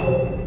Wow.